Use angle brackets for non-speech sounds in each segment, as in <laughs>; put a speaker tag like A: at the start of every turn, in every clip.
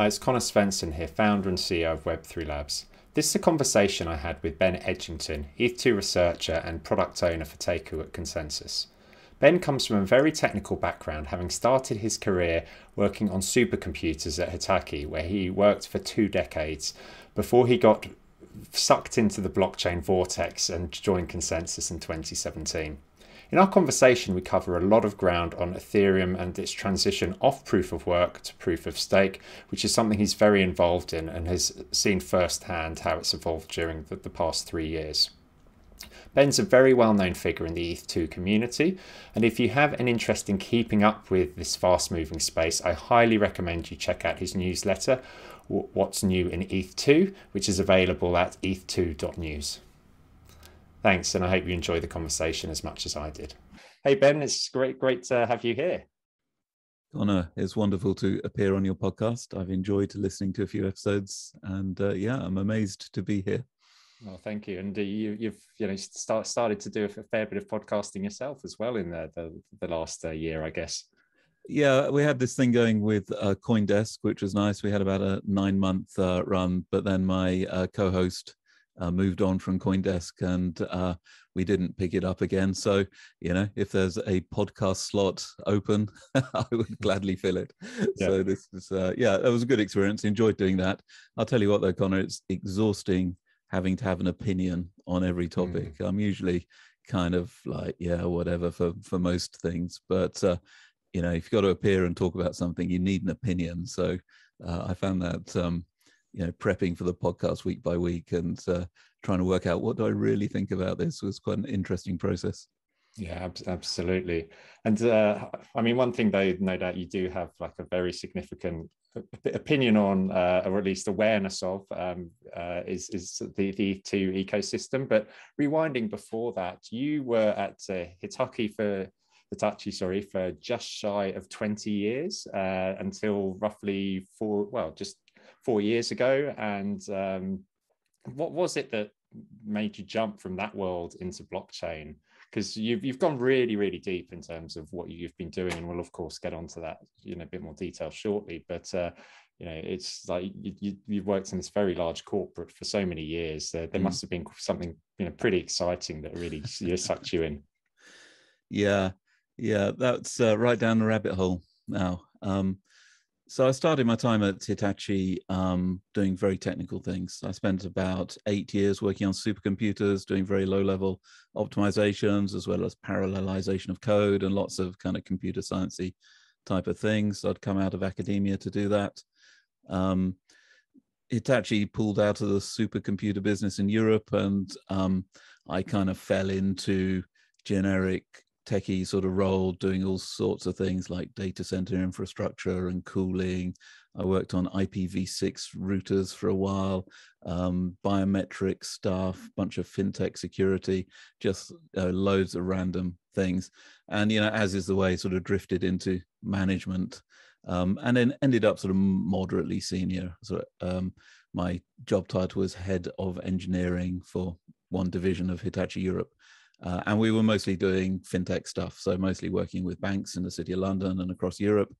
A: Hi, it's Conor Svensson here, founder and CEO of Web3 Labs. This is a conversation I had with Ben Edgington, ETH2 researcher and product owner for Teku at ConsenSys. Ben comes from a very technical background, having started his career working on supercomputers at Hitachi, where he worked for two decades before he got sucked into the blockchain vortex and joined ConsenSys in 2017. In our conversation, we cover a lot of ground on Ethereum and its transition off proof of work to proof of stake, which is something he's very involved in and has seen firsthand how it's evolved during the, the past three years. Ben's a very well known figure in the ETH2 community, and if you have an interest in keeping up with this fast moving space, I highly recommend you check out his newsletter, What's New in ETH2, which is available at eth2.news. Thanks, and I hope you enjoy the conversation as much as I did. Hey Ben, it's great, great to have you here.
B: Conor, it's wonderful to appear on your podcast. I've enjoyed listening to a few episodes, and uh, yeah, I'm amazed to be here.
A: Well, thank you. And uh, you, have you know start, started to do a fair bit of podcasting yourself as well in the the, the last uh, year, I guess.
B: Yeah, we had this thing going with uh, CoinDesk, which was nice. We had about a nine month uh, run, but then my uh, co-host uh, moved on from CoinDesk and uh, we didn't pick it up again. So, you know, if there's a podcast slot open, <laughs> I would <laughs> gladly fill it. Yeah. So this is, uh, yeah, that was a good experience. Enjoyed doing that. I'll tell you what though, Conor, it's exhausting having to have an opinion on every topic. Mm. I'm usually kind of like, yeah, whatever for, for most things. But, uh, you know, if you've got to appear and talk about something, you need an opinion. So uh, I found that um, you know prepping for the podcast week by week and uh, trying to work out what do I really think about this was quite an interesting process.
A: Yeah, absolutely. And uh, I mean, one thing though, no doubt you do have like a very significant opinion on, uh, or at least awareness of, um, uh, is is the the two ecosystem. But rewinding before that, you were at uh, Hitachi for Hitachi, sorry, for just shy of 20 years uh, until roughly four, well, just four years ago. And um, what was it that made you jump from that world into blockchain? Because you've you've gone really really deep in terms of what you've been doing, and we'll of course get onto that in a bit more detail shortly. But uh, you know, it's like you, you have worked in this very large corporate for so many years. Uh, there mm. must have been something you know pretty exciting that really you know, sucked you in. <laughs>
B: Yeah, yeah, that's uh, right down the rabbit hole now. Um, so I started my time at Hitachi um, doing very technical things. I spent about eight years working on supercomputers, doing very low level optimizations, as well as parallelization of code and lots of kind of computer sciencey type of things. I'd come out of academia to do that. Um, Hitachi pulled out of the supercomputer business in Europe, and um, I kind of fell into generic techie sort of role, doing all sorts of things like data center infrastructure and cooling. I worked on IPv6 routers for a while, um, biometric stuff, bunch of fintech security, just uh, loads of random things. And, you know, as is the way, sort of drifted into management um, and then ended up sort of moderately senior. So um, my job title was head of engineering for one division of Hitachi Europe. Uh, and we were mostly doing fintech stuff, so mostly working with banks in the city of London and across Europe,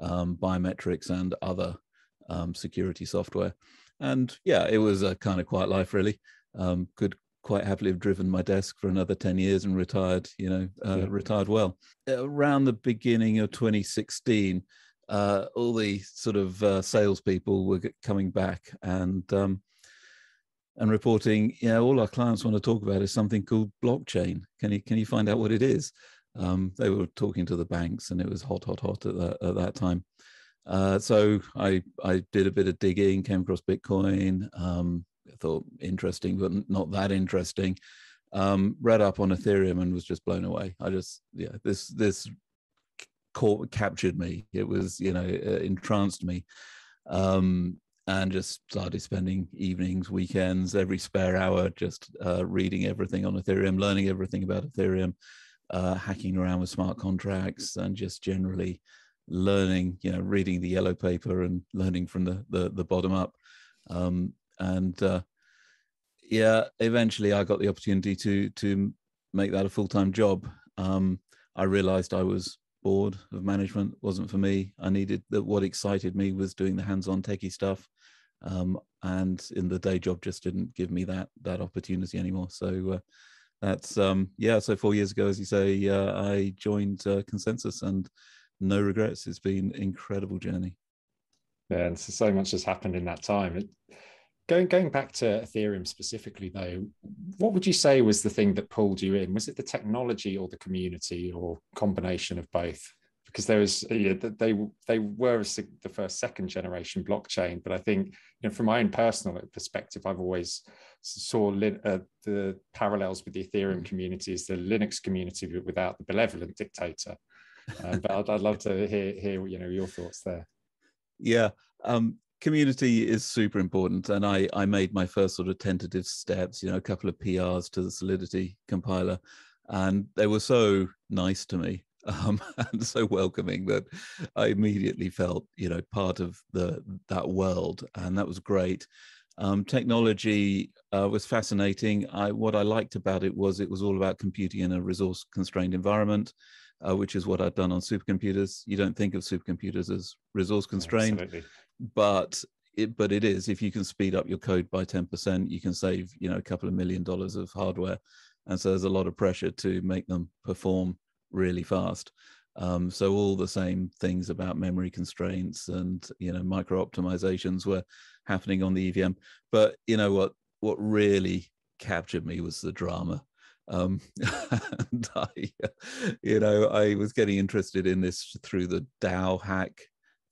B: um, biometrics and other um, security software. And yeah, it was a kind of quiet life, really. Um, could quite happily have driven my desk for another 10 years and retired, you know, uh, yeah. retired well. Around the beginning of 2016, uh, all the sort of uh, salespeople were coming back and um, and reporting, yeah, all our clients want to talk about is something called blockchain. Can you can you find out what it is? Um, they were talking to the banks, and it was hot, hot, hot at that at that time. Uh, so I I did a bit of digging, came across Bitcoin. Um, thought interesting, but not that interesting. Um, read up on Ethereum and was just blown away. I just yeah, this this caught, captured me. It was you know entranced me. Um, and just started spending evenings, weekends, every spare hour, just uh, reading everything on Ethereum, learning everything about Ethereum, uh, hacking around with smart contracts, and just generally learning, you know, reading the yellow paper and learning from the the, the bottom up. Um, and uh, yeah, eventually I got the opportunity to to make that a full time job. Um, I realized I was bored of management wasn't for me. I needed that. What excited me was doing the hands-on techie stuff, um, and in the day job just didn't give me that that opportunity anymore. So uh, that's um, yeah. So four years ago, as you say, uh, I joined uh, ConsenSys, and no regrets. It's been incredible journey.
A: Yeah, and so, so much has happened in that time. It, Going going back to Ethereum specifically, though, what would you say was the thing that pulled you in? Was it the technology or the community, or combination of both? Because there was yeah, they they were the first second generation blockchain, but I think you know from my own personal perspective, I've always saw uh, the parallels with the Ethereum community as the Linux community but without the benevolent dictator. Uh, but I'd, I'd love to hear hear you know your thoughts there.
B: Yeah, um, community is super important and i i made my first sort of tentative steps you know a couple of prs to the solidity compiler and they were so nice to me <laughs> um, and so welcoming that i immediately felt you know part of the that world and that was great. Um, technology uh, was fascinating. I, what i liked about it was it was all about computing in a resource constrained environment uh, which is what I've done on supercomputers. You don't think of supercomputers as resource constrained, but it, but it is if you can speed up your code by 10% you can save you know a couple of million dollars of hardware. And so there's a lot of pressure to make them perform really fast. Um, so all the same things about memory constraints and you know micro optimizations were happening on the evm but you know what what really captured me was the drama. Um, <laughs> and I, you know, I was getting interested in this through the DAO hack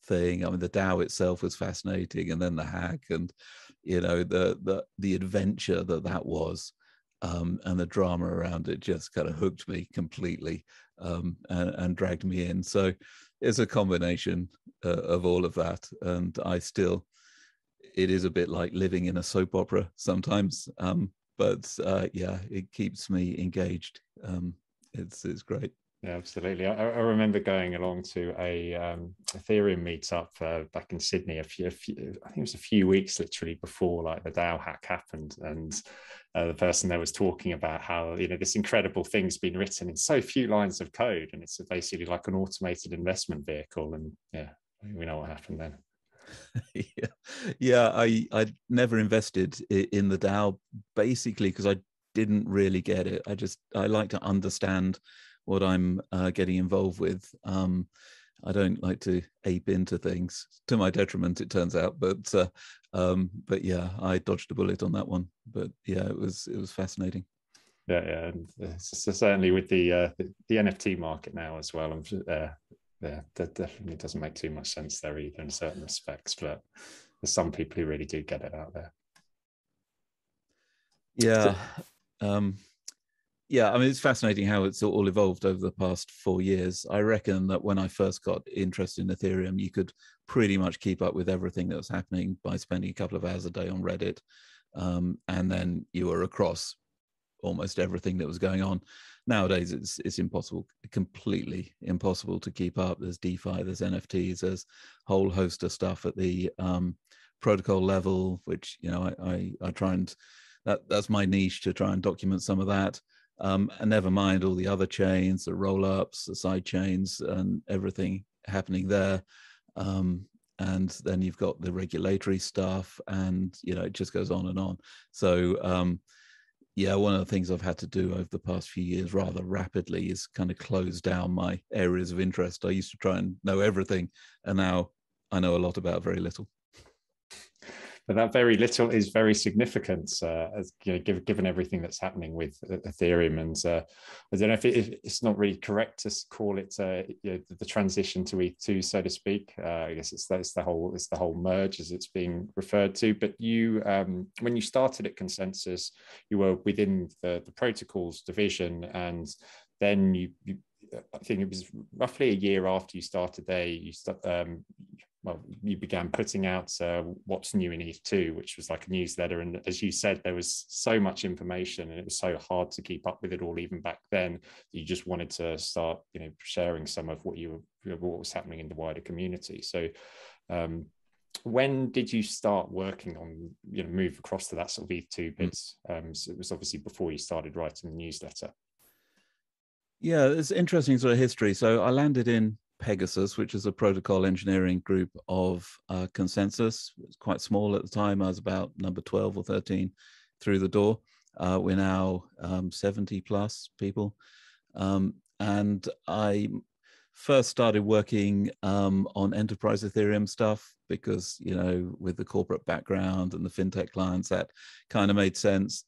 B: thing. I mean, the DAO itself was fascinating, and then the hack, and you know, the the the adventure that that was, um, and the drama around it just kind of hooked me completely um, and, and, dragged me in. So it's a combination uh, of all of that, and I still, it is a bit like living in a soap opera sometimes. Um, but uh, yeah, it keeps me engaged. Um, it's it's great.
A: Yeah, absolutely. I, I, remember going along to a um, Ethereum meetup uh, back in Sydney a few, a few, I think it was a few weeks literally before like the DAO hack happened, and uh, the person there was talking about how you know this incredible thing's been written in so few lines of code, and it's basically like an automated investment vehicle, and yeah, we know what happened then. <laughs>
B: yeah, yeah. I I never invested in the DAO basically because I didn't really get it. I just I like to understand what I'm uh, getting involved with. Um, I don't like to ape into things to my detriment, it turns out. But uh, um, but yeah, I dodged a bullet on that one. But yeah, it was it was fascinating.
A: Yeah, yeah, and uh, so certainly with the, uh, the, the NFT market now as well. I'm uh, yeah, that definitely doesn't make too much sense there either in certain respects. But there's some people who really do get it out there.
B: Yeah. Um, yeah, I mean, it's fascinating how it's all evolved over the past four years. I reckon that when I first got interested in Ethereum, you could pretty much keep up with everything that was happening by spending a couple of hours a day on Reddit. Um, and then you were across almost everything that was going on. Nowadays, it's it's impossible, completely impossible to keep up. There's DeFi, there's NFTs, there's a whole host of stuff at the um, protocol level, which you know I, I, I try and that that's my niche to try and document some of that. Um, and never mind all the other chains, the roll ups, the side chains, and everything happening there. Um, and then you've got the regulatory stuff, and you know it just goes on and on. So um, yeah, one of the things I've had to do over the past few years rather rapidly is kind of close down my areas of interest. I used to try and know everything, and now I know a lot about very little
A: but that very little is very significant, uh, as you know, given, given everything that's happening with Ethereum. And uh, I don't know if, it, it's not really correct to call it uh, you know, the transition to ETH2, so to speak. Uh, I guess it's, it's the whole it's the whole merge as it's being referred to. But you, um, when you started at ConsenSys, you were within the, the protocols division, and then you, you I think it was roughly a year after you started there, you start, um, well, you began putting out uh, what's new in ETH2, which was like a newsletter. And as you said, there was so much information and it was so hard to keep up with it all, even back then. You just wanted to start, you know, sharing some of what you were, what was happening in the wider community. So, um, when did you start working on, you know, move across to that sort of ETH2 bits? Mm. Um, so it was obviously before you started writing the newsletter.
B: Yeah, it's interesting sort of history. So I landed in PegaSys, which is a protocol engineering group of uh, ConsenSys. It was quite small at the time. I was about number 12 or 13 through the door. Uh, we're now um, 70 plus people. Um, and I first started working um, on enterprise Ethereum stuff because, you know, with the corporate background and the fintech clients, that kind of made sense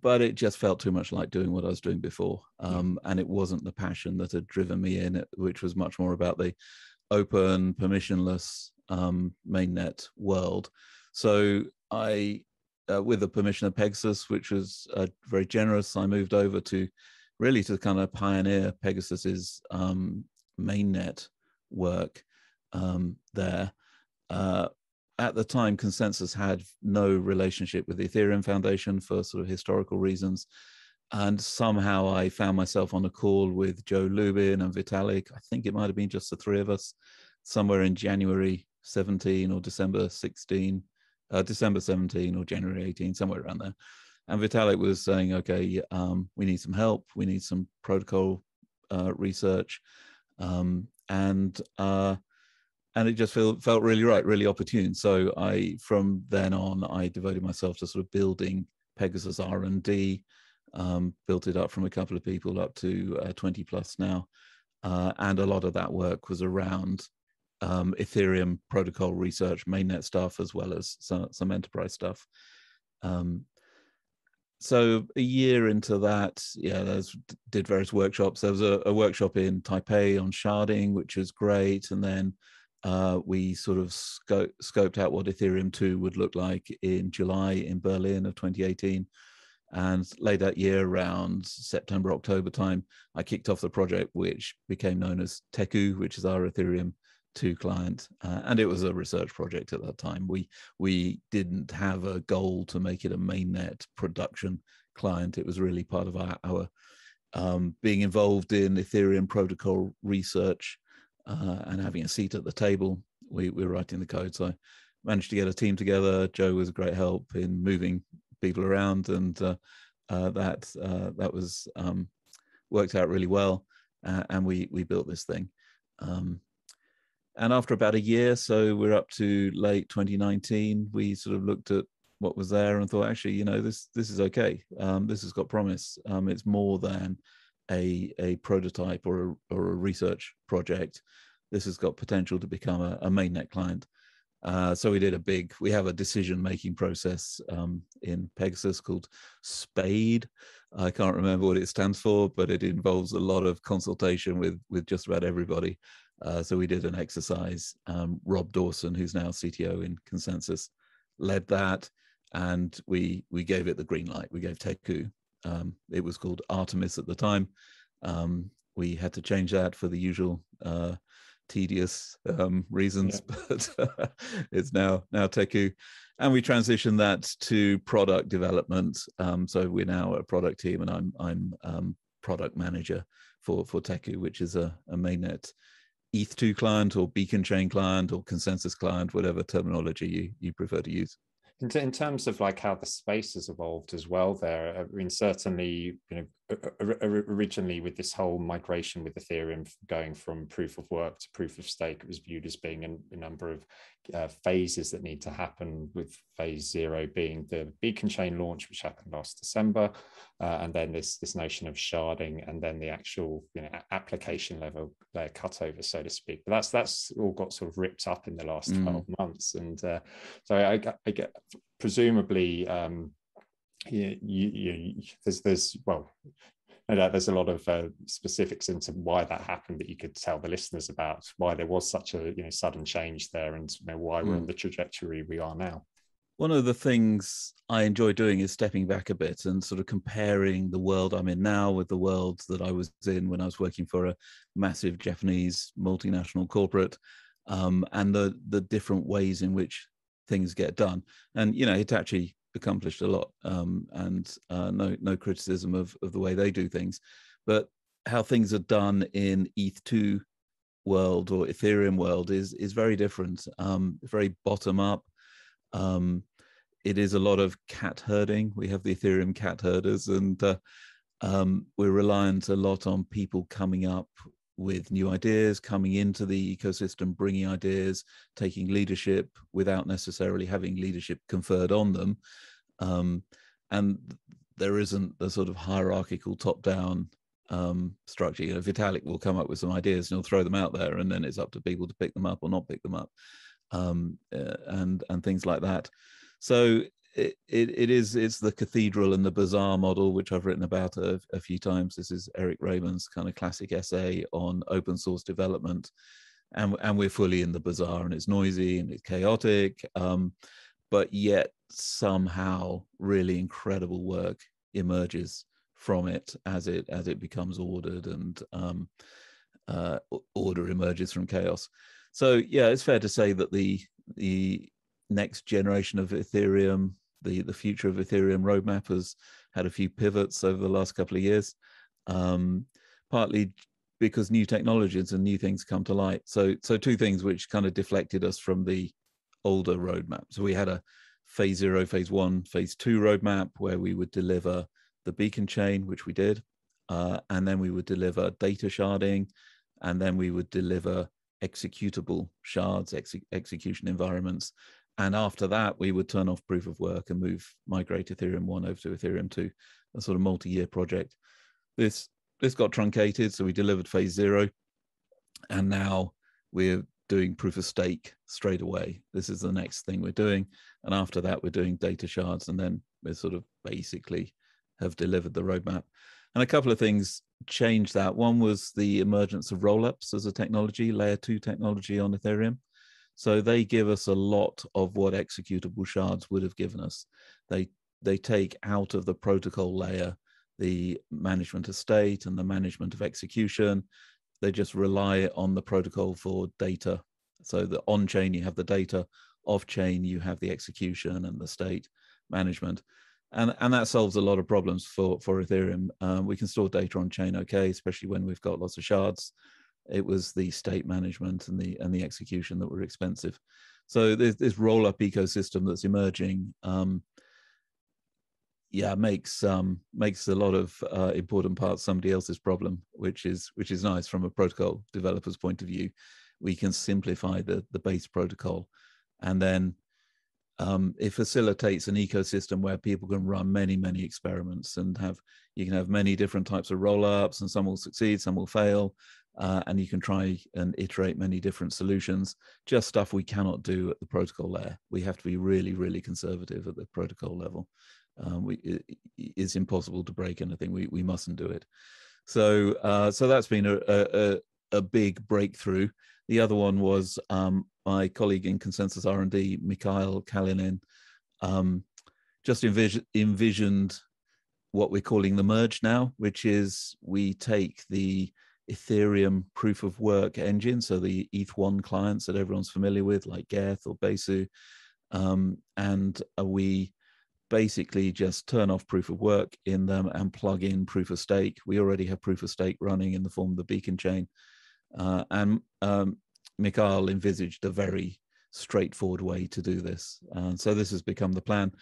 B: but it just felt too much like doing what I was doing before. Um. And it wasn't the passion that had driven me in, which was much more about the open, permissionless um, mainnet world. So I, uh, with the permission of PegaSys, which was uh, very generous, I moved over to really to kind of pioneer PegaSys's um, mainnet work um, there. Uh, at the time, ConsenSys had no relationship with the Ethereum Foundation for sort of historical reasons. And somehow I found myself on a call with Joe Lubin and Vitalik. I think it might have been just the three of us somewhere in January 17 or December 16, uh, December 17 or January 18, somewhere around there. And Vitalik was saying, okay, um, we need some help. We need some protocol uh, research. Um, and uh, and it just felt felt really right, really opportune. So I, from then on, I devoted myself to sort of building PegaSys R and D, um, built it up from a couple of people up to uh, 20 plus now, uh, and a lot of that work was around um, Ethereum protocol research, mainnet stuff, as well as some, some enterprise stuff. Um, so a year into that, yeah, there's did various workshops. There was a, a workshop in Taipei on sharding, which was great, and then uh, we sort of sco- scoped out what Ethereum 2 would look like in July in Berlin of 2018. And late that year, around September, October time, I kicked off the project, which became known as Teku, which is our Ethereum 2 client. Uh, and it was a research project at that time. We, we didn't have a goal to make it a mainnet production client. It was really part of our, our um, being involved in Ethereum protocol research uh, and having a seat at the table. We, we were writing the code. So I managed to get a team together. Joe was a great help in moving people around, and uh, uh, that uh, that was um, worked out really well. Uh, and we we built this thing. Um, and after about a year, so we're up to late 2019. We sort of looked at what was there and thought, actually, you know, this this is okay. Um, this has got promise. Um, it's more than a, a prototype or a, or a research project, this has got potential to become a, a mainnet client. Uh, so we did a big, we have a decision making process um, in PegaSys called SPADE. I can't remember what it stands for, but it involves a lot of consultation with, with just about everybody. Uh, so we did an exercise. Um, Rob Dawson, who's now CTO in ConsenSys, led that, and we we gave it the green light. We gave Teku um, it was called Artemis at the time. Um, we had to change that for the usual uh, tedious um, reasons, yeah. <laughs> but uh, it's now now Teku, and we transitioned that to product development. Um, so we're now a product team, and I'm I'm um, product manager for for Teku, which is a, a mainnet ETH2 client or beacon chain client or consensus client, whatever terminology you, you prefer to use
A: in, terms of like how the space has evolved as well there uh, i mean certainly you know originally with this whole migration with ethereum going from proof of work to proof of stake it was viewed as being a, a number of uh, phases that need to happen with phase zero being the beacon chain launch which happened last december uh, and then this this notion of sharding and then the actual you know application level layer cutover so to speak but that's that's all got sort of ripped up in the last mm. 12 months and uh, so I, I, get presumably um, you, you, you, there's there's well no doubt there's a lot of uh, specifics into why that happened that you could tell the listeners about why there was such a you know sudden change there and you know, why we're on hmm. the trajectory we are now
B: one of the things I enjoy doing is stepping back a bit and sort of comparing the world I'm in now with the world that I was in when I was working for a massive Japanese multinational corporate, um, and the the different ways in which things get done. And you know, Hitachi accomplished a lot, um, and uh, no no criticism of of the way they do things, but how things are done in ETH2 world or Ethereum world is is very different. Um, very bottom up. Um, it is a lot of cat herding. We have the Ethereum cat herders, and uh, um, we're reliant a lot on people coming up with new ideas, coming into the ecosystem, bringing ideas, taking leadership without necessarily having leadership conferred on them. Um, and there isn't the sort of hierarchical top-down um, structure. You know, Vitalik will come up with some ideas and he'll throw them out there, and then it's up to people to pick them up or not pick them up, um, uh, and and things like that. So it, it, is it's the cathedral and the bazaar model, which I've written about a, a few times. This is Eric Raymond's kind of classic essay on open source development, and and we're fully in the bazaar, and it's noisy and it's chaotic, um, but yet somehow really incredible work emerges from it as it as it becomes ordered and um, uh, order emerges from chaos. So yeah, it's fair to say that the the next generation of Ethereum the the future of Ethereum roadmap has had a few pivots over the last couple of years, um, partly because new technologies and new things come to light. So so two things which kind of deflected us from the older roadmap. So we had a phase zero, phase one, phase two roadmap where we would deliver the beacon chain, which we did, uh, and then we would deliver data sharding, and then we would deliver executable shards, ex- execution environments, and after that, we would turn off proof of work and move migrate Ethereum one over to Ethereum two, a sort of multi-year project. This this got truncated, so we delivered phase zero, and now we're doing proof of stake straight away. This is the next thing we're doing, and after that, we're doing data shards, and then we're sort of basically have delivered the roadmap. And a couple of things changed that. One was the emergence of rollups as a technology, layer two technology on Ethereum. So they give us a lot of what executable shards would have given us. They they take out of the protocol layer the management of state and the management of execution. They just rely on the protocol for data. So the on chain you have the data, off chain you have the execution and the state management. And, and that solves a lot of problems for, for Ethereum. Um, we can store data on chain okay, especially when we've got lots of shards it was the state management and the and the execution that were expensive. So this, this roll up ecosystem that's emerging, um, yeah, makes um, makes a lot of uh, important parts somebody else's problem, which is which is nice from a protocol developer's point of view. We can simplify the the base protocol, and then um, it facilitates an ecosystem where people can run many many experiments and have you can have many different types of roll ups, and some will succeed, some will fail, uh, and you can try and iterate many different solutions. Just stuff we cannot do at the protocol layer. We have to be really, really conservative at the protocol level. Um, we, it, it's impossible to break anything. We, we mustn't do it. So, uh, so that's been a, a, a, big breakthrough. The other one was um, my colleague in ConsenSys R&D, Mikhail Kalinin, um, just envis- envisioned what we're calling the merge now, which is we take the Ethereum proof of work engine, so the ETH1 clients that everyone's familiar with, like Geth or Besu. Um, and uh, we basically just turn off proof of work in them and plug in proof of stake. We already have proof of stake running in the form of the beacon chain. Uh, and um, Mikhail envisaged a very straightforward way to do this. And so this has become the plan.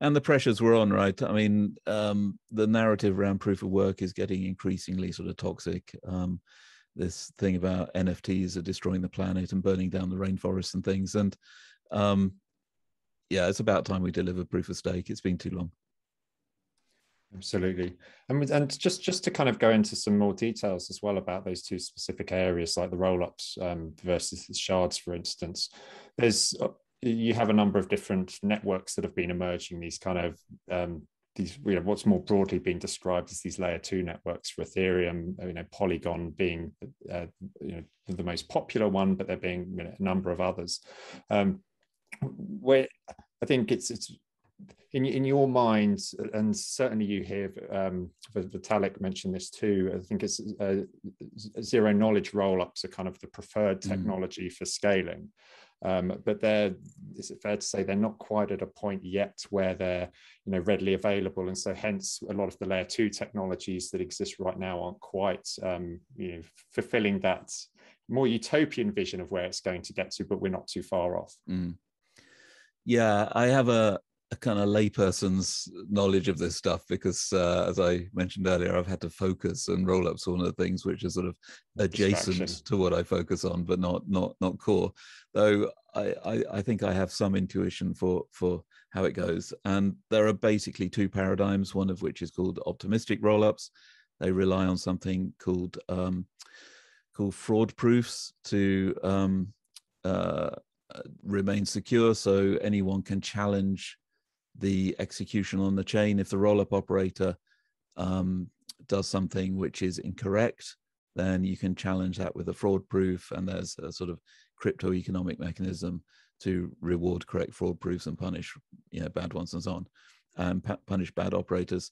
B: And the pressures were on, right? I mean, um, the narrative around proof of work is getting increasingly sort of toxic. Um, this thing about NFTs are destroying the planet and burning down the rainforests and things. And um, yeah, it's about time we deliver proof of stake. It's been too long.
A: Absolutely, and and just just to kind of go into some more details as well about those two specific areas, like the roll-ups um, versus the shards, for instance. There's uh, you have a number of different networks that have been emerging. These kind of um, these you know what's more broadly being described as these layer two networks for Ethereum. You know, Polygon being uh, you know the most popular one, but there being you know, a number of others. Um, where I think it's it's in in your mind, and certainly you hear um, Vitalik mention this too. I think it's uh, zero knowledge roll ups are kind of the preferred mm. technology mm. for scaling, um, but they're is it fair to say they're not quite at a point yet where they're you know readily available, and so hence a lot of the layer two technologies that exist right now aren't quite um, you know fulfilling that more utopian vision of where it's going to get to, but we're not too far off.
B: Mm. Yeah, I have a a kind of layperson's knowledge of this stuff because, uh, as I mentioned earlier, I've had to focus and roll up one of the things which are sort of adjacent to what I focus on, but not not not core. Though I, I, I think I have some intuition for for how it goes. And there are basically two paradigms. One of which is called optimistic roll-ups. They rely on something called um, called fraud proofs to um, uh, remain secure, so anyone can challenge the execution on the chain. If the rollup operator um, does something which is incorrect, then you can challenge that with a fraud proof, and there's a sort of crypto economic mechanism to reward correct fraud proofs and punish you know, bad ones and so on, and punish bad operators.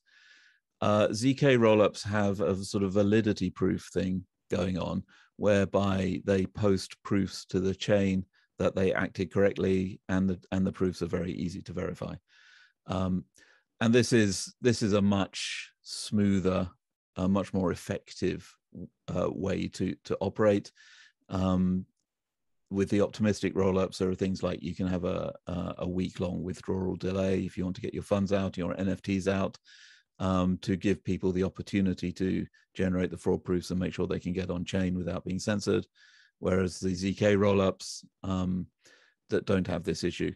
B: Uh, ZK rollups have a sort of validity proof thing going on, whereby they post proofs to the chain that they acted correctly, and the and the proofs are very easy to verify. Um, and this is this is a much smoother, much more effective uh, way to to operate. Um, with the optimistic rollups, there are things like you can have a a week long withdrawal delay if you want to get your funds out, your NFTs out, um, to give people the opportunity to generate the fraud proofs and make sure they can get on chain without being censored. Whereas the ZK rollups um, that don't have this issue,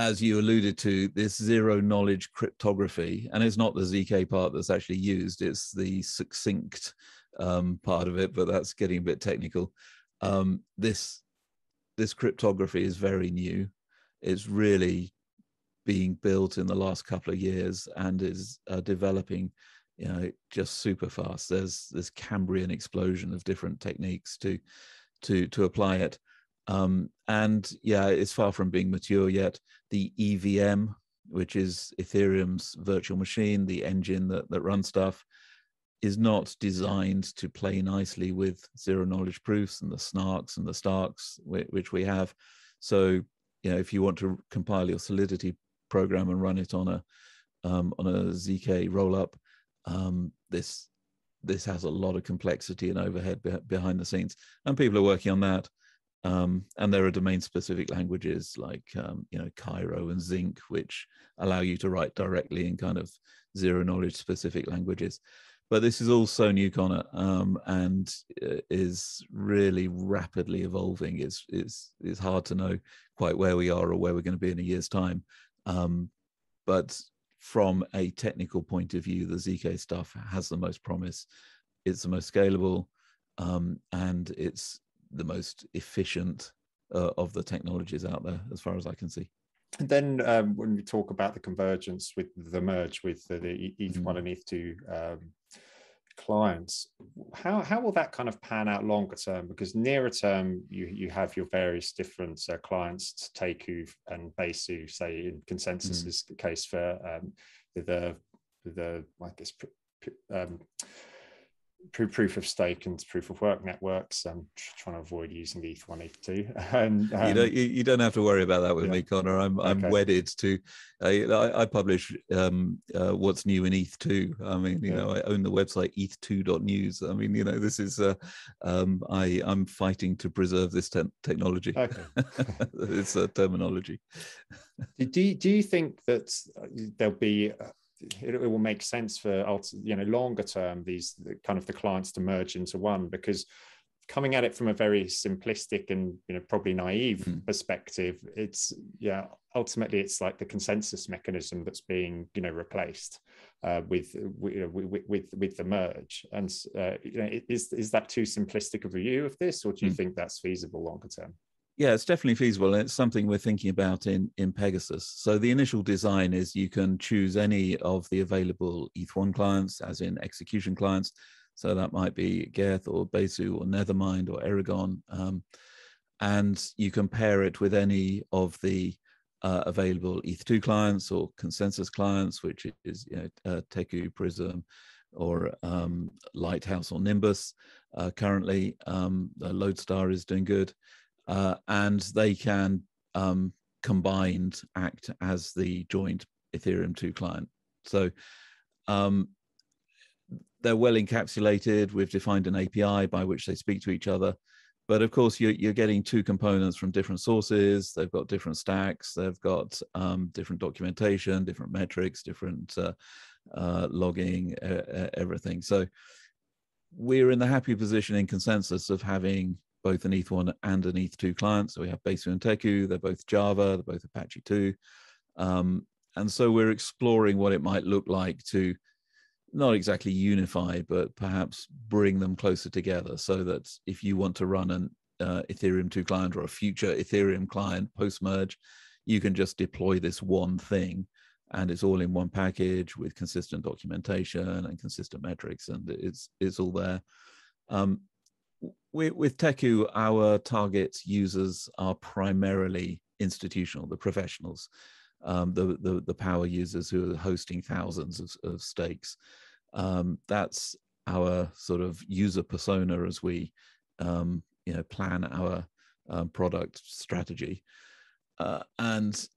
B: as you alluded to, this zero knowledge cryptography, and it's not the ZK part that's actually used, it's the succinct um, part of it, but that's getting a bit technical. Um, this this cryptography is very new. It's really being built in the last couple of years and is uh, developing you know just super fast there's this cambrian explosion of different techniques to to to apply it um, and yeah it's far from being mature yet. The evm which is ethereum's virtual machine the engine that, that runs stuff is not designed to play nicely with zero knowledge proofs and the snarks and the starks which we have. So you know if you want to compile your solidity program and run it on a um, on a zk rollup um, this this has a lot of complexity and overhead be- behind the scenes, and people are working on that. Um, and there are domain-specific languages like um, you know Cairo and Zinc, which allow you to write directly in kind of zero-knowledge specific languages. But this is all so new, Conor, um, and uh, is really rapidly evolving. It's, it's, it's hard to know quite where we are or where we're going to be in a year's time. Um, but from a technical point of view, the ZK stuff has the most promise. It's the most scalable, um, and it's the most efficient uh, of the technologies out there, as far as I can see.
A: And then um, when we talk about the convergence with the merge with the, the ETH1 mm. and ETH2 um, clients, how, how will that kind of pan out longer term? Because nearer term, you, you have your various different uh, clients, Teku and Besu, say in ConsenSys mm. is the case for um, the, the, I guess, um, proof of stake and proof of work networks. I'm trying to avoid using ETH one, ETH two. And
B: um, you don't you, you, don't have to worry about that with yeah. me, Conor. I'm I'm okay. wedded to. Uh, I, publish um, uh, what's new in ETH two. I mean, you yeah. know, I own the website ETH2.news. I mean, you know, this is. Uh, um, I I'm fighting to preserve this te- technology. Okay. <laughs> it's a terminology.
A: do you, do you think that uh, there'll be it, it will make sense for you know longer term these kind of the clients to merge into one because coming at it from a very simplistic and you know probably naive mm. perspective it's yeah ultimately it's like the consensus mechanism that's being you know replaced uh, with, with with with the merge and uh, you know is is that too simplistic of a view of this or do you mm. think that's feasible longer term
B: yeah, it's definitely feasible. And it's something we're thinking about in, in PegaSys. So the initial design is you can choose any of the available ETH1 clients, as in execution clients. So that might be Geth or Besu or Nethermind or Erigon. Um, and you can pair it with any of the uh, available ETH2 clients or consensus clients, which is you know, uh, Teku, Prism, or um, Lighthouse or Nimbus. Uh, currently, um, Lodestar is doing good uh, and they can um, combined act as the joint Ethereum 2 client. So um, they're well encapsulated. We've defined an API by which they speak to each other. but of course, you're, you're getting two components from different sources. They've got different stacks. They've got um, different documentation, different metrics, different uh, uh, logging, uh, everything. So we're in the happy position in ConsenSys of having both an ETH1 and an ETH2 client. So we have Besu and Teku. They're both Java. They're both Apache 2. Um, and so we're exploring what it might look like to not exactly unify, but perhaps bring them closer together so that if you want to run an uh, Ethereum 2 client or a future Ethereum client post merge, you can just deploy this one thing and it's all in one package with consistent documentation and consistent metrics and it's it's all there. Um, with, with Teku, our target users are primarily institutional, the professionals um, the, the, the power users who are hosting thousands of, of stakes. Um, that's our sort of user persona as we um, you know plan our um, product strategy. Uh, and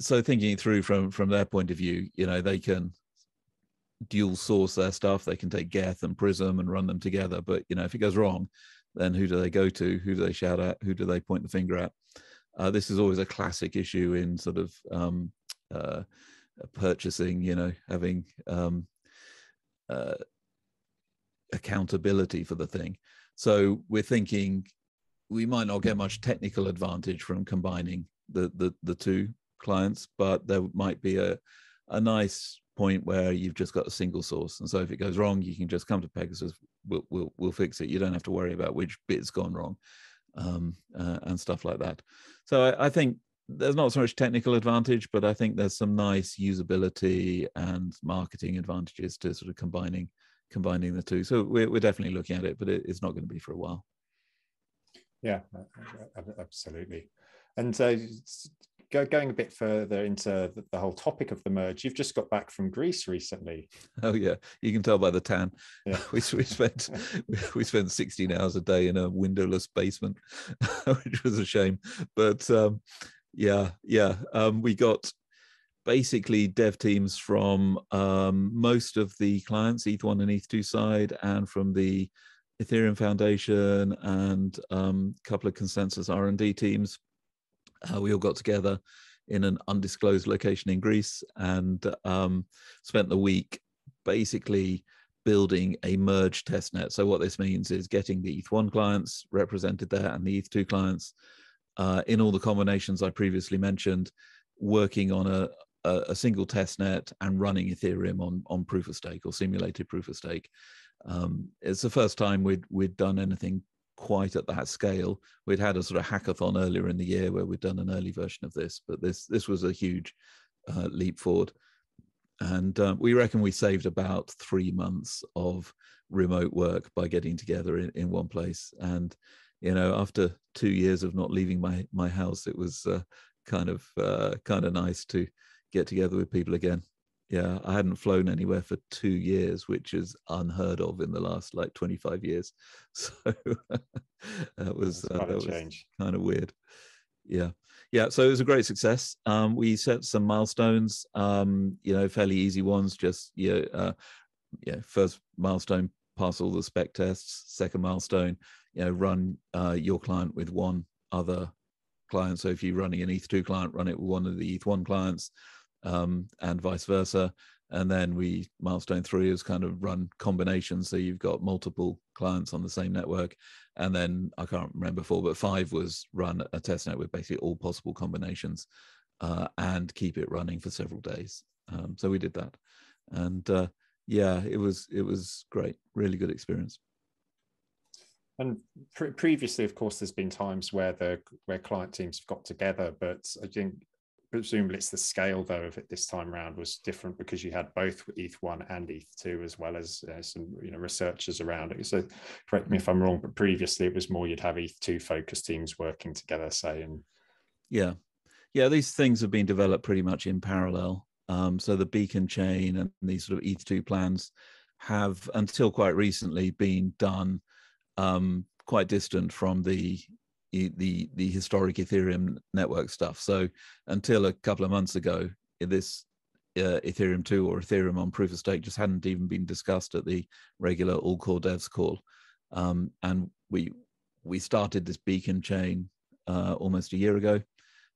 B: so thinking through from from their point of view, you know they can dual source their stuff. They can take Geth and Prism and run them together. But you know if it goes wrong, then who do they go to? Who do they shout at? Who do they point the finger at? Uh, this is always a classic issue in sort of um, uh, purchasing, you know, having um, uh, accountability for the thing. So we're thinking we might not get much technical advantage from combining the the, the two clients, but there might be a a nice point where you've just got a single source, and so if it goes wrong, you can just come to PegaSys. We'll we'll, we'll fix it. You don't have to worry about which bit's gone wrong um, uh, and stuff like that. So I, I, think there's not so much technical advantage, but I think there's some nice usability and marketing advantages to sort of combining combining the two. So we're, we're definitely looking at it, but it, it's not going to be for a while.
A: Yeah, absolutely. And uh, go, going a bit further into the, the, whole topic of the merge, you've just got back from Greece recently. <laughs>
B: Oh yeah, you can tell by the tan. Yeah. <laughs> we, we spent <laughs> we spent 16 hours a day in a windowless basement, which was a shame. But um, yeah, yeah, um, we got basically dev teams from um, most of the clients, ETH1 and ETH2 side, and from the Ethereum Foundation and a um, couple of ConsenSys R&D teams uh, we all got together in an undisclosed location in Greece and um, spent the week basically building a merge testnet. So what this means is getting the ETH1 clients represented there and the ETH2 clients uh, in all the combinations I previously mentioned, working on a, a, a, single and running Ethereum on, on proof of stake or simulated proof of stake. Um, it's the first time we'd, we'd done anything quite at that scale. We'd had a sort of hackathon earlier in the year where we'd done an early version of this, but this this was a huge uh, leap forward. And uh, we reckon we saved about three months of remote work by getting together in, in one place. And you know, after two years of not leaving my my house, it was uh, kind of uh, kind of nice to get together with people again yeah i hadn't flown anywhere for two years which is unheard of in the last like 25 years. <laughs> So that was uh, that was kind of weird. Yeah. Yeah so it was a great success. Um, we set some milestones um, you know fairly easy ones just yeah uh, yeah first milestone pass all the spec tests. Second milestone you know run uh, your client with one other client. So if you're running an eth2 client run it with one of the eth1 clients um, and vice versa. And then we milestone three is kind of run combinations. So you've got multiple clients on the same network. And then I can't remember four, but five was run a test net with basically all possible combinations uh, and keep it running for several days. Um, so we did that. And uh, yeah, it was it was great, really good experience.
A: And pre- previously, of course, there's been times where the where client teams have got together, but I think presumably it's the scale though of it this time around was different because you had both ETH1 and ETH2 as well as uh, some you know researchers around it. So correct me if I'm wrong, but previously it was more you'd have ETH2 focus teams working together, say. And
B: yeah, yeah, these things have been developed pretty much in parallel. Um, so the beacon chain and these sort of ETH2 plans have until quite recently been done um, quite distant from the the the historic Ethereum network stuff. So until a couple of months ago, this uh, Ethereum 2 or Ethereum on proof of stake just hadn't even been discussed at the regular all core devs call. Um, and we we started this beacon chain uh, almost a year ago,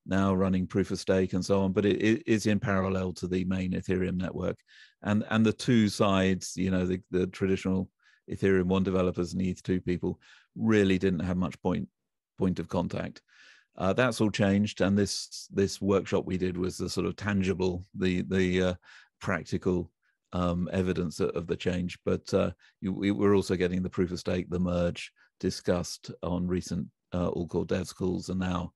B: now running proof of stake and so on, but it, is in parallel to the main Ethereum network. And, and the two sides, you know, the, the traditional Ethereum 1 developers and ETH2 people really didn't have much point, point of contact. Uh, that's all changed, and this this workshop we did was the sort of tangible, the the uh, practical um, evidence of the change. But uh, you, we, are also getting the proof of stake, the merge discussed on recent uh, all core dev schools, and now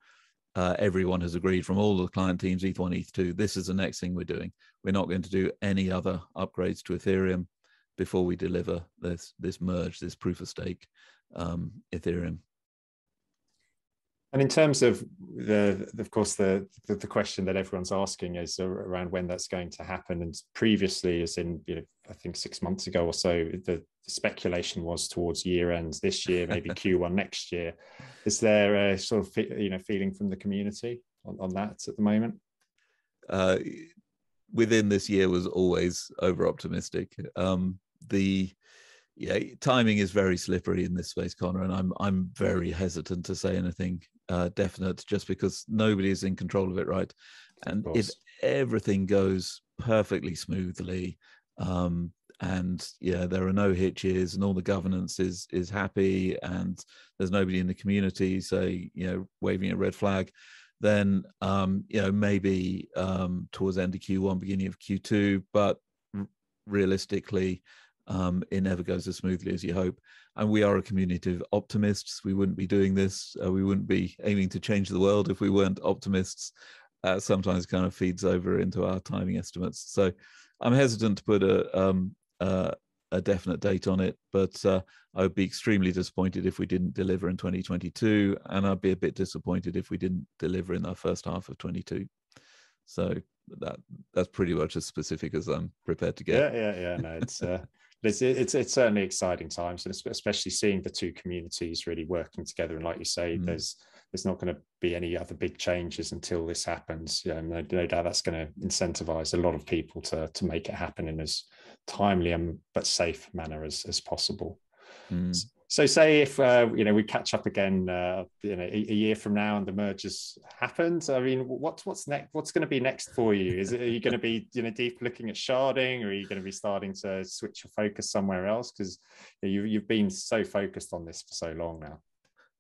B: uh, everyone has agreed from all the client teams, ETH1, ETH2, this is the next thing we're doing. We're not going to do any other upgrades to Ethereum before we deliver this this merge, this proof of stake um, Ethereum.
A: And in terms of the, of course, the, the, the question that everyone's asking is around when that's going to happen. And previously, as in you know, I think six months ago or so, the, the speculation was towards year end this year, maybe <laughs> Q1 next year. Is there a sort of you know feeling from the community on, on that at the moment?
B: Uh, within this year was always over optimistic. Um, the yeah, timing is very slippery in this space, Conor, and I'm I'm very hesitant to say anything uh, definite just because nobody is in control of it, right? And if everything goes perfectly smoothly, um, and yeah, there are no hitches, and all the governance is is happy, and there's nobody in the community say you know waving a red flag, then um, you know maybe um, towards end of Q1, beginning of Q2, but realistically um, it never goes as smoothly as you hope. And we are a community of optimists. We wouldn't be doing this. Uh, we wouldn't be aiming to change the world if we weren't optimists. Uh, sometimes kind of feeds over into our timing estimates. So I'm hesitant to put a um, uh, a definite date on it, but uh, I would be extremely disappointed if we didn't deliver in 2022, and I'd be a bit disappointed if we didn't deliver in our first half of 22. So that that's pretty much as specific as I'm prepared to get.
A: Yeah, yeah, yeah. No, it's uh, it's, it's it's certainly exciting times, and especially seeing the two communities really working together. And like you say, mm. there's there's not going to be any other big changes until this happens. Yeah, no, no doubt that's going to incentivize a lot of people to to make it happen in as timely and but safe manner as as possible. Mm. So, say if uh, you know we catch up again, uh, you know, a, a, year from now, and the mergers happened. I mean, what's what's next? What's going to be next for you? Is it are you going to be you know deep looking at sharding, or are you going to be starting to switch your focus somewhere else? Because you you've been so focused on this for so long now.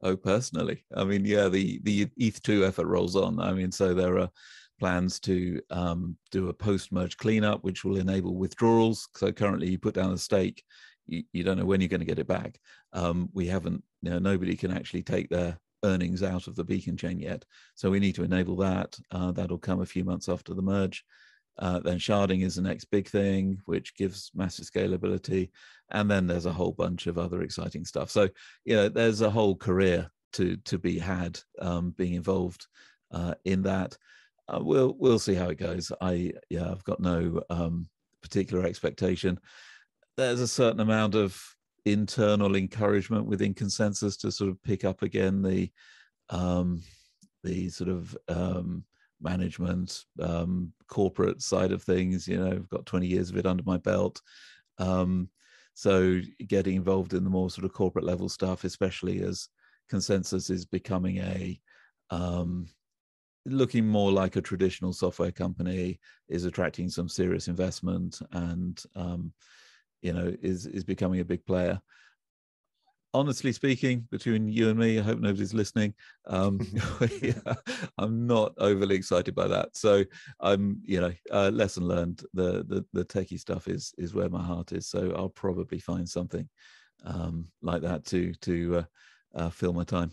B: Oh, personally, I mean, yeah, the the ETH two effort rolls on. I mean, so there are plans to um, do a post merge cleanup, which will enable withdrawals. So currently, you put down a stake you, you don't know when you're going to get it back. Um, we haven't, you know, nobody can actually take their earnings out of the beacon chain yet. So we need to enable that. Uh, that'll come a few months after the merge. Uh, then sharding is the next big thing, which gives massive scalability. And then there's a whole bunch of other exciting stuff. So, you know, there's a whole career to to be had um, being involved uh, in that. Uh, we'll we'll see how it goes. I yeah, I've got no um, particular expectation there's a certain amount of internal encouragement within ConsenSys to sort of pick up again the um, the sort of um, management um, corporate side of things. You know, I've got 20 years of it under my belt. Um, so getting involved in the more sort of corporate level stuff, especially as ConsenSys is becoming a um, looking more like a traditional software company, is attracting some serious investment and um, you know, is is becoming a big player. Honestly speaking, between you and me, I hope nobody's listening. Um, <laughs> <laughs> yeah, I'm not overly excited by that. So I'm, you know, uh, lesson learned. The the the techie stuff is is where my heart is. So I'll probably find something um, like that to to uh, uh, fill my time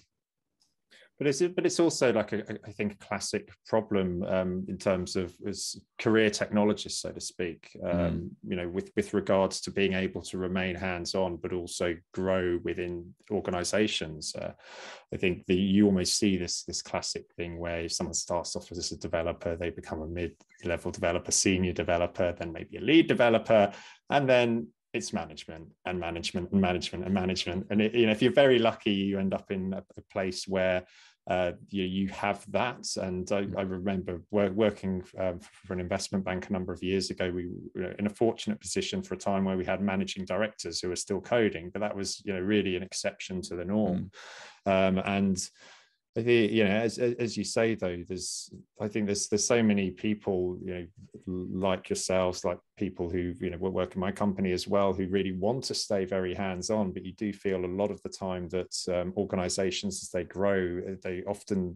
A: but it's but it's also like a, I think a classic problem um, in terms of as career technologists, so to speak. Um, mm. You know, with with regards to being able to remain hands on, but also grow within organisations. Uh, I think that you almost see this this classic thing where if someone starts off as a developer, they become a mid level developer, senior developer, then maybe a lead developer, and then it's management and management and management and management. And it, you know, if you're very lucky, you end up in a, a place where uh, you, you have that. And I, I remember working um, for an investment bank a number of years ago. We were in a fortunate position for a time where we had managing directors who were still coding, but that was you know really an exception to the norm. Mm. Um, and I think you know, as as you say though, there's I think there's there's so many people you know like yourselves, like people who you know work in my company as well, who really want to stay very hands on. But you do feel a lot of the time that um, organisations, as they grow, they often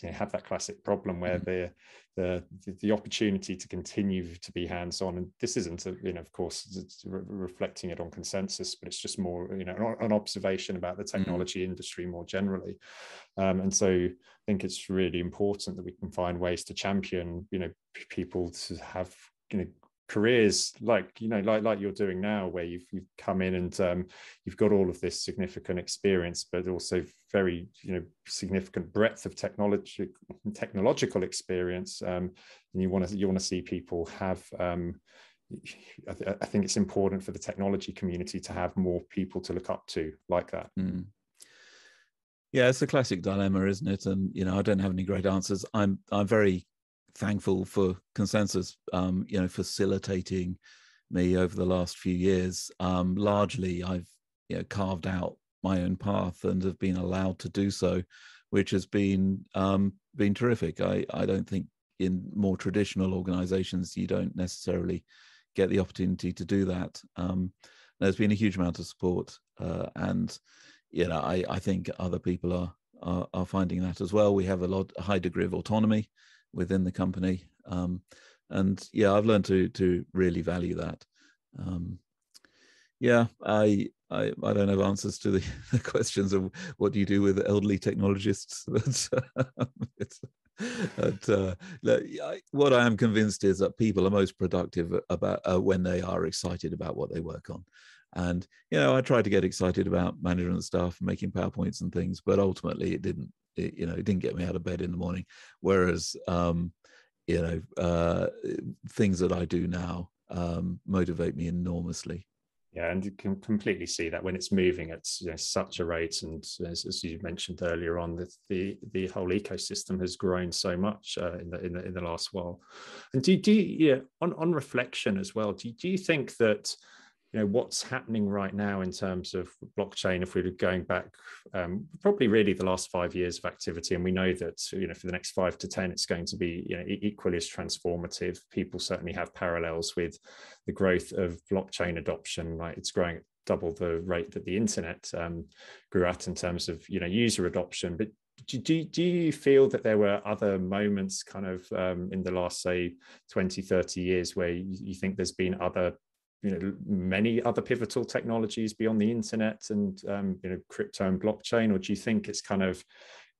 A: you know, have that classic problem where mm-hmm. they're the, the opportunity to continue to be hands on and this isn't a, you know of course re- reflecting it on ConsenSys but it's just more you know an, observation about the mm. technology mm. industry more generally um, and so i think it's really important that we can find ways to champion you know people to have you know careers like you know like like you're doing now where you've, you've come in and um, you've got all of this significant experience but also very you know significant breadth of technology technological experience um, and you want to you want to see people have um, I, th- I, think it's important for the technology community to have more people to look up to like that. Mm.
B: yeah it's a classic dilemma isn't it? And you know i don't have any great answers. I'm i'm very thankful for ConsenSys, um, you know, facilitating me over the last few years. Um, largely, I've you know carved out my own path and have been allowed to do so, which has been um, been terrific. I I don't think in more traditional organisations you don't necessarily get the opportunity to do that. Um, there's been a huge amount of support, uh, and you know I I think other people are, are, finding that as well. We have a lot a high degree of autonomy within the company. Um, and yeah, I've learned to to really value that. Um, yeah, I, I I don't have answers to the, <laughs> the, questions of what do you do with elderly technologists, <laughs> but, but uh, what I am convinced is that people are most productive about uh, when they are excited about what they work on. And you know, I tried to get excited about management stuff, making powerpoints and things, but ultimately it didn't it, you know, it didn't get me out of bed in the morning. Whereas, um, you know, uh, things that I do now um, motivate me enormously.
A: Yeah, and you can completely see that when it's moving at you know, such a rate, and as, as, you mentioned earlier on, the, the the whole ecosystem has grown so much uh, in the in the in the last while. And do, do you, yeah, on on reflection as well? Do do you think that you know what's happening right now in terms of blockchain if we're going back um, probably really the last five years of activity and we know that you know for the next five to ten it's going to be you know equally as transformative. People certainly have parallels with the growth of blockchain adoption right? It's growing at double the rate that the internet um, grew at in terms of you know user adoption. But do, do, do you feel that there were other moments kind of um, in the last say 20 30 years where you, you think there's been other you know many other pivotal technologies beyond the internet and um, you know crypto and blockchain or do you think it's kind of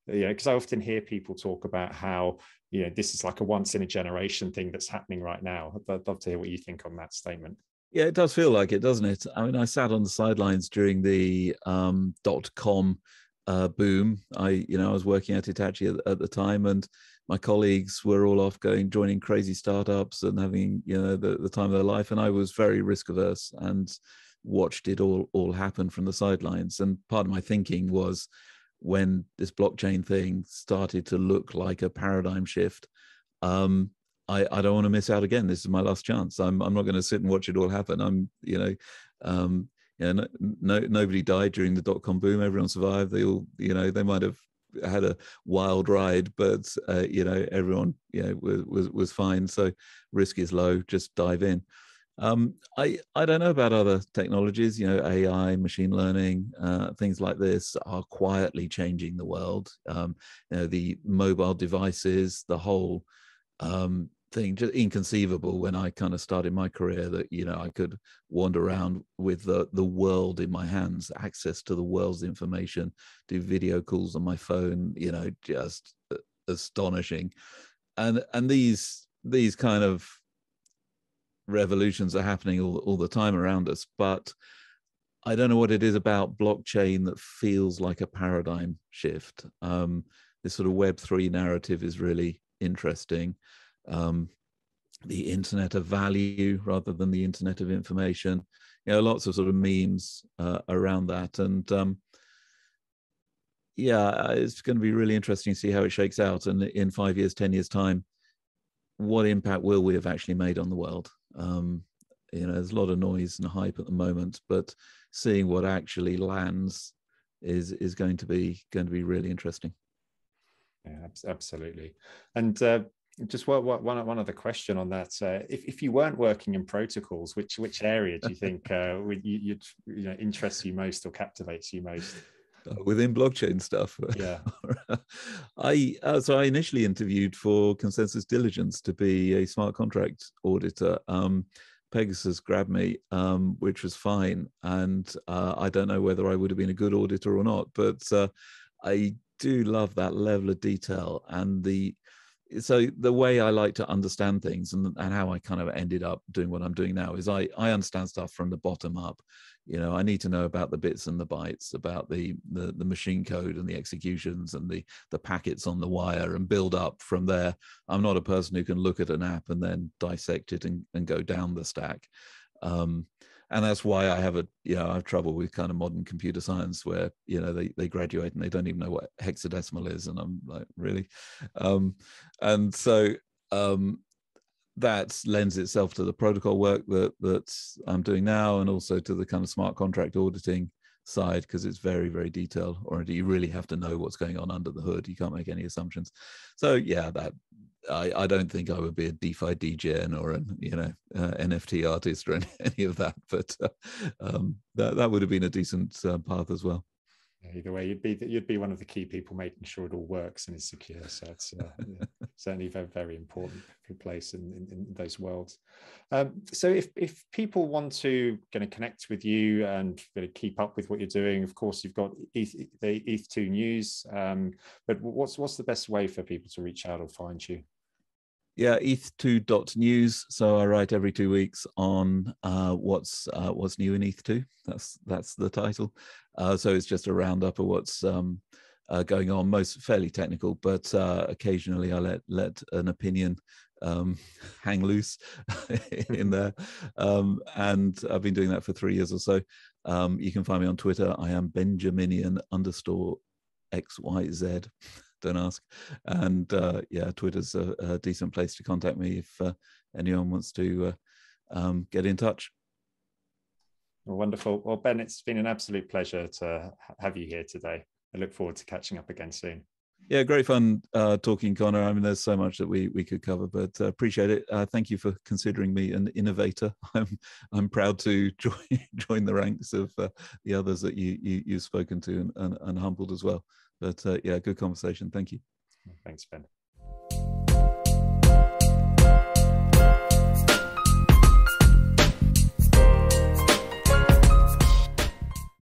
A: you know because i often hear people talk about how you know this is like a once in a generation thing that's happening right now. I'd love to hear what you think on that statement.
B: Yeah it does feel like it doesn't it? I mean i sat on the sidelines during the um, dot com uh, boom. I you know i was working at hitachi at, at the time and my colleagues were all off going joining crazy startups and having you know the, the time of their life and i was very risk averse and watched it all all happen from the sidelines and part of my thinking was when this blockchain thing started to look like a paradigm shift um, I, I don't want to miss out again. This is my last chance. I'm I'm not going to sit and watch it all happen. I'm you know, um, yeah, no, no, nobody died during the dot com boom. Everyone survived. They all you know they might have had a wild ride, but uh, you know everyone you know was, was was fine. So risk is low. Just dive in. Um, I I don't know about other technologies. You know, AI, machine learning, uh, things like this are quietly changing the world. Um, you know, the mobile devices, the whole um, thing just inconceivable when I kind of started my career that you know I could wander around with the the world in my hands, access to the world's information, do video calls on my phone, you know, just astonishing. And and these these kind of revolutions are happening all, all the time around us, but I don't know what it is about blockchain that feels like a paradigm shift. Um, this sort of Web three narrative is really interesting um, the internet of value rather than the internet of information. You know, lots of sort of memes uh, around that, and um, yeah, it's going to be really interesting to see how it shakes out. And in five years, 10 years' time, what impact will we have actually made on the world? Um, you know, there's a lot of noise and hype at the moment, but seeing what actually lands is is going to be going to be really interesting.
A: Yeah, absolutely. And uh, just one, one, one other question on that: uh, if, if you weren't working in protocols, which which area do you think uh, <laughs> would you, you'd, you know interests you most or captivates you most?
B: Uh, within blockchain stuff.
A: Yeah. <laughs>
B: I uh, so I initially interviewed for ConsenSys Diligence to be a smart contract auditor. Um, PegaSys grabbed me, um, which was fine, and uh, I don't know whether I would have been a good auditor or not, but uh, I do love that level of detail and the so the way I like to understand things and, and how I kind of ended up doing what I'm doing now is I, I understand stuff from the bottom up. You know, I need to know about the bits and the bytes, about the, the the machine code and the executions and the the packets on the wire and build up from there. I'm not a person who can look at an app and then dissect it and, and go down the stack. Um, and that's why I have a you know I have trouble with kind of modern computer science where you know they they graduate and they don't even know what hexadecimal is, and I'm like really, um, and so um, that lends itself to the protocol work that that I'm doing now, and also to the kind of smart contract auditing side because it's very very detailed oriented you really have to know what's going on under the hood. You can't make any assumptions. So yeah that I, I don't think I would be a DeFi degen or an you know uh, NFT artist or <laughs> any, any of that, but uh, um, that that would have been a decent uh, path as well.
A: Either way, you'd be you'd be one of the key people making sure it all works and is secure. So it's uh, <laughs> certainly very very important place in, in, in those worlds. Um, so if if people want to kind of connect with you and really keep up with what you're doing, of course you've got ETH, the ETH2 news. Um, but what's what's the best way for people to reach out or find you?
B: Yeah eth2.news so i write every two weeks on uh, what's uh, what's new in eth2 that's that's the title. Uh, so it's just a roundup of what's um, uh, going on most fairly technical but uh, occasionally i let let an opinion um, <laughs> hang loose <laughs> in <laughs> there. Um, and i've been doing that for three years or so. Um, you can find me on twitter. I am benjaminion underscore xyz don't ask. And uh, yeah, Twitter's a, a, decent place to contact me if uh, anyone wants to uh, um, get in touch.
A: wonderful. Well, Ben, it's been an absolute pleasure to have you here today. I look forward to catching up again soon.
B: Yeah, great fun uh, talking, Conor. I mean, there's so much that we we could cover, but uh, appreciate it. Uh, thank you for considering me an innovator. <laughs> I'm I'm proud to <laughs> join join the ranks of uh, the others that you, you have spoken to and, and, and humbled as well. But uh, yeah, good conversation. Thank you.
A: Thanks, Ben.